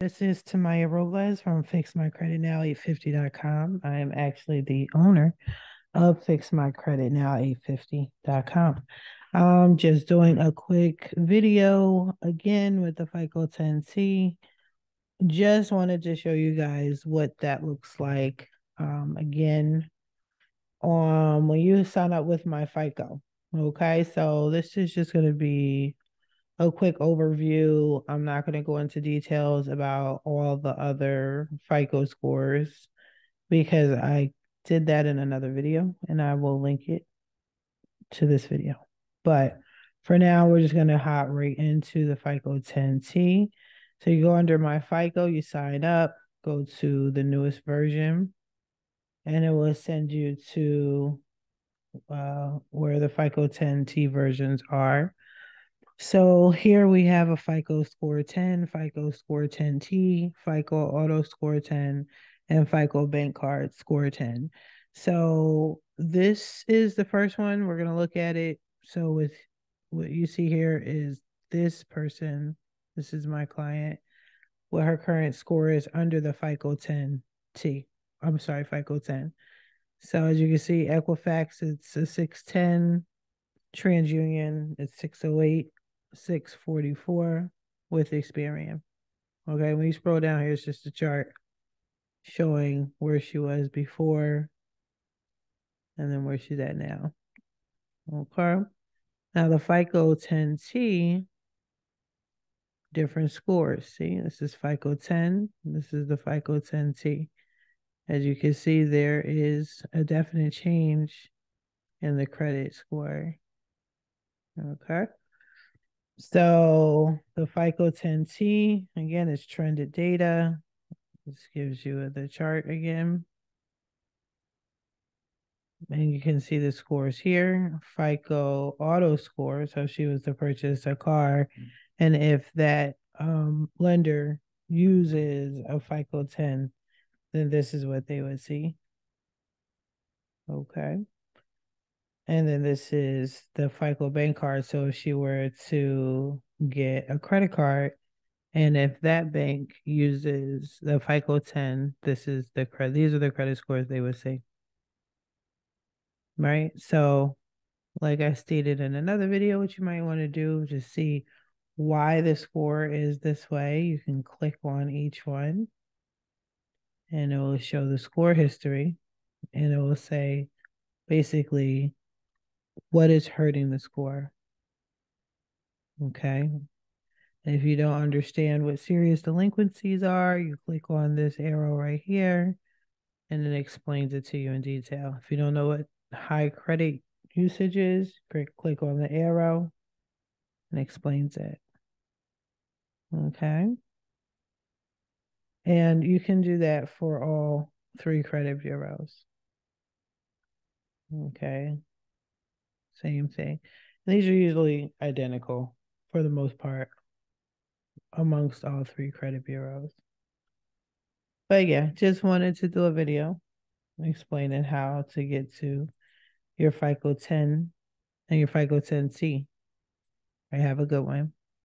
This is Tamiya Robles from FixMyCreditNow850.com. I am actually the owner of FixMyCreditNow850.com. I'm just doing a quick video again with the FICO 10T. Just wanted to show you guys what that looks like. Um, again, um, when you sign up with my FICO. Okay, so this is just going to be a quick overview. I'm not going to go into details about all the other FICO scores because I did that in another video and I will link it to this video. But for now, we're just going to hop right into the FICO 10T. So you go under my FICO, you sign up, go to the newest version, and it will send you to uh, where the FICO 10T versions are. So here we have a FICO score 10, FICO score 10T, FICO auto score 10, and FICO bank card score 10. So this is the first one. We're going to look at it. So with what you see here is this person, this is my client, what her current score is under the FICO 10T. I'm sorry, FICO 10. So as you can see, Equifax, it's a 610. TransUnion, it's 608. 644 with Experian. Okay, when you scroll down here, it's just a chart showing where she was before and then where she's at now. Okay. Now the FICO 10T, different scores. See, this is FICO 10. This is the FICO 10T. As you can see, there is a definite change in the credit score. Okay. So the FICO 10T, again, is trended data. This gives you the chart again. And you can see the scores here. FICO auto score, so she was to purchase a car. And if that um, lender uses a FICO 10, then this is what they would see. Okay. And then this is the FICO bank card. So if she were to get a credit card, and if that bank uses the FICO 10, this is the credit, these are the credit scores they would see. Right. So, like I stated in another video, what you might want to do to see why the score is this way, you can click on each one and it will show the score history and it will say basically what is hurting the score. Okay. And if you don't understand what serious delinquencies are, you click on this arrow right here and it explains it to you in detail. If you don't know what high credit usage is, click on the arrow and explains it. Okay. And you can do that for all three credit bureaus. Okay. Same thing. And these are usually identical for the most part amongst all three credit bureaus. But yeah, just wanted to do a video explaining how to get to your FICO 10 and your FICO 10T. I have a good one.